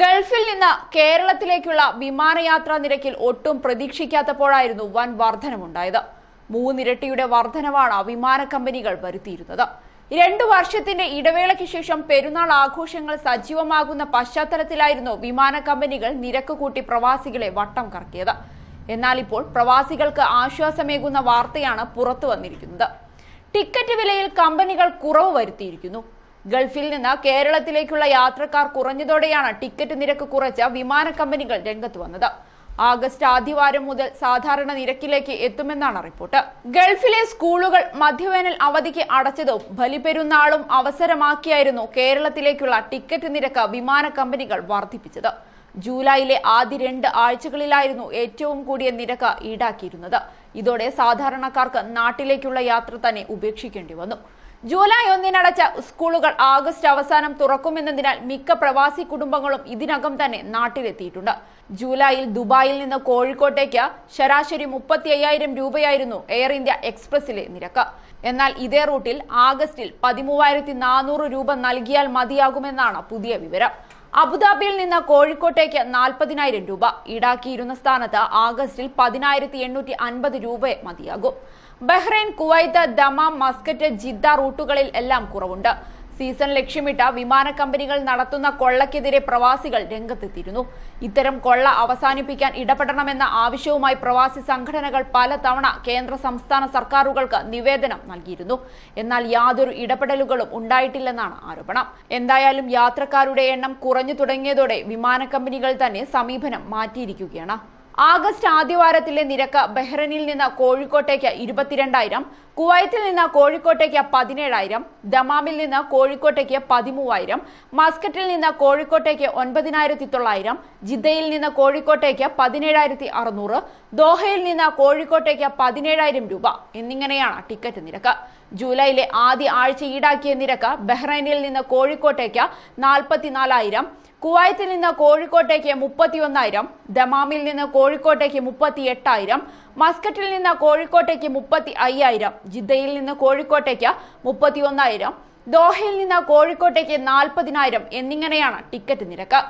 ഗൾഫിൽ നിന്ന് കേരളത്തിലേക്കുള്ള വിമാനയാത്രാ നിരക്കിൽ ഒട്ടും പ്രതീക്ഷിക്കാത്തപ്പോഴായിരുന്നു വൻ വർധനമുണ്ടായത്. മൂന്നിരട്ടിയുടെ വർധനവാണ് വിമാന കമ്പനികൾ വരുത്തിയിരുന്നത്. രണ്ടു വർഷത്തിന്റെ ഇടവേളയ്ക്ക് ശേഷം പെരുന്നാൾ ആഘോഷങ്ങൾ സജീവമാകുന്ന പശ്ചാത്തലത്തിലായിരുന്നു വിമാന കമ്പനികൾ നിരക്ക് കൂട്ടി പ്രവാസികളെ വട്ടം കറക്കിയത്. എന്നാൽ ഇപ്പോൾ പ്രവാസികൾക്ക് ആശ്വാസമേകുന്ന വാർത്തയാണ് പുറത്തു വന്നിരിക്കുന്നത്. ടിക്കറ്റ് വിലയിൽ കമ്പനികൾ കുറവ് വരുത്തിയിരിക്കുന്നു. ഗൾഫിൽ നിന്ന് കേരളത്തിലേക്കുള്ള യാത്രക്കാർ കുറഞ്ഞതോടെയാണ് ടിക്കറ്റ് നിരക്ക് കുറച്ച വിമാന കമ്പനികൾ രംഗത്ത് വന്നത്. ആഗസ്റ്റ് ആദ്യവാരം മുതൽ സാധാരണ നിരക്കിലേക്ക് എത്തുമെന്നാണ് റിപ്പോർട്ട്. ഗൾഫിലെ സ്കൂളുകൾ മധ്യവേനൽ അവധിക്ക് അടച്ചതും ബലിപെരുന്നാളും അവസരമാക്കിയായിരുന്നു കേരളത്തിലേക്കുള്ള ടിക്കറ്റ് നിരക്ക് വിമാന കമ്പനികൾ വർദ്ധിപ്പിച്ചത്. ജൂലൈയിലെ ആദ്യ രണ്ട് ആഴ്ചകളിലായിരുന്നു ഏറ്റവും കൂടിയ നിരക്ക് ഈടാക്കിയിരുന്നത്. ഇതോടെ സാധാരണക്കാർക്ക് നാട്ടിലേക്കുള്ള യാത്ര തന്നെ ഉപേക്ഷിക്കേണ്ടി വന്നു. ജൂലൈ ഒന്നിനടച്ച സ്കൂളുകൾ ആഗസ്റ്റ് അവസാനം തുറക്കുമെന്നതിനാൽ മിക്ക പ്രവാസി കുടുംബങ്ങളും ഇതിനകം തന്നെ നാട്ടിലെത്തിയിട്ടുണ്ട്. ജൂലൈയിൽ ദുബായിൽ നിന്ന് കോഴിക്കോട്ടേക്ക് ശരാശരി മുപ്പത്തി അയ്യായിരം രൂപയായിരുന്നു എയർ ഇന്ത്യ എക്സ്പ്രസിലെ നിരക്ക്. എന്നാൽ ഇതേ റൂട്ടിൽ ആഗസ്റ്റിൽ പതിമൂവായിരത്തി രൂപ നൽകിയാൽ മതിയാകുമെന്നാണ് പുതിയ വിവരം. അബുദാബിയിൽ നിന്ന് കോഴിക്കോട്ടേക്ക് നാൽപ്പതിനായിരം രൂപ. ഈടാക്കിയിരുന്ന സ്ഥാനത്ത് ആഗസ്റ്റിൽ പതിനായിരത്തി എണ്ണൂറ്റി അൻപത് രൂപ മതിയാകും. Bahrain Kuwait Dammam Muscat Jeddah റൂട്ടുകളിൽ എല്ലാം കുറവുണ്ട്. സീസൺ ലക്ഷ്യമിട്ട വിമാന കമ്പനികൾ നടത്തുന്ന കൊള്ളക്കെതിരെ പ്രവാസികൾ രംഗത്തെത്തിയിരുന്നു. ഇത്തരം കൊള്ള അവസാനിപ്പിക്കാൻ ഇടപെടണമെന്ന ആവശ്യവുമായി പ്രവാസി സംഘടനകൾ പലതവണ കേന്ദ്ര സംസ്ഥാന സർക്കാരുകൾക്ക് നിവേദനം നൽകിയിരുന്നു. എന്നാൽ യാതൊരു ഇടപെടലുകളും ഉണ്ടായിട്ടില്ലെന്നാണ് ആരോപണം. എന്തായാലും യാത്രക്കാരുടെ എണ്ണം കുറഞ്ഞു തുടങ്ങിയതോടെ വിമാന കമ്പനികൾ തന്നെ സമീപനം മാറ്റിയിരിക്കുകയാണ്. ആഗസ്റ്റ് ആദ്യവാരത്തിലെ നിരക്ക് ബഹ്റനിൽ നിന്ന് കോഴിക്കോട്ടേക്ക് ഇരുപത്തിരണ്ടായിരം കുവൈത്തിൽ നിന്ന് കോഴിക്കോട്ടേക്ക് പതിനേഴായിരം ദമാമിൽ നിന്ന് കോഴിക്കോട്ടേക്ക് പതിമൂവായിരം മസ്കറ്റിൽ നിന്ന് കോഴിക്കോട്ടേക്ക് ഒൻപതിനായിരത്തി തൊള്ളായിരം ജിദ്ദയിൽ നിന്ന് കോഴിക്കോട്ടേക്ക് പതിനേഴായിരത്തി അറുന്നൂറ് ദോഹയിൽ നിന്ന് കോഴിക്കോട്ടേക്ക് പതിനേഴായിരം രൂപ എന്നിങ്ങനെയാണ് ടിക്കറ്റ് നിരക്ക്. ജൂലൈയിലെ ആദ്യ ആഴ്ച ഈടാക്കിയ നിരക്ക് ബഹ്റൈനിൽ നിന്ന് കോഴിക്കോട്ടേക്ക് നാൽപ്പത്തിനാലായിരം കുവൈത്തിൽ നിന്ന് കോഴിക്കോട്ടേക്ക് മുപ്പത്തിയൊന്നായിരം ദമാമിൽ നിന്ന് കോഴിക്കോട്ടേക്ക് മുപ്പത്തി എട്ടായിരം മസ്കറ്റിൽ നിന്ന് കോഴിക്കോട്ടേക്ക് മുപ്പത്തി അയ്യായിരം ജിദ്ദയിൽ നിന്ന് കോഴിക്കോട്ടേക്ക് മുപ്പത്തിയൊന്നായിരം ദോഹയിൽ നിന്ന് കോഴിക്കോട്ടേക്ക് നാൽപ്പതിനായിരം എന്നിങ്ങനെയാണ് ടിക്കറ്റ് നിരക്ക്.